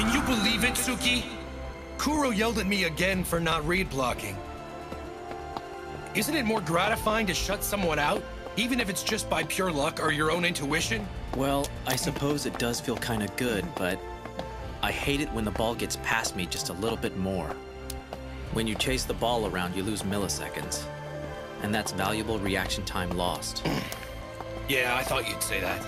Can you believe it, Tsukki? Kuro yelled at me again for not read blocking. Isn't it more gratifying to shut someone out, even if it's just by pure luck or your own intuition? Well, I suppose it does feel kinda good, but I hate it when the ball gets past me just a little bit more. When you chase the ball around, you lose milliseconds. And that's valuable reaction time lost. Yeah, I thought you'd say that.